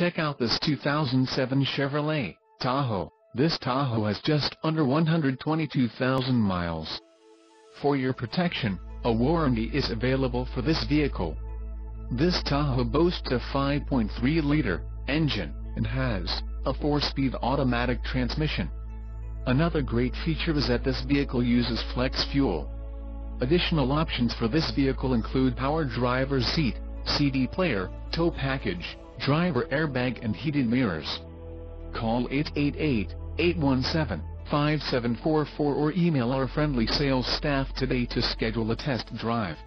Check out this 2007 Chevrolet Tahoe. This Tahoe has just under 122,000 miles. For your protection, a warranty is available for this vehicle. This Tahoe boasts a 5.3-liter engine and has a 4-speed automatic transmission. Another great feature is that this vehicle uses flex fuel. Additional options for this vehicle include power driver's seat, CD player, tow package, driver airbag and heated mirrors. Call 888-817-5744 or email our friendly sales staff today to schedule a test drive.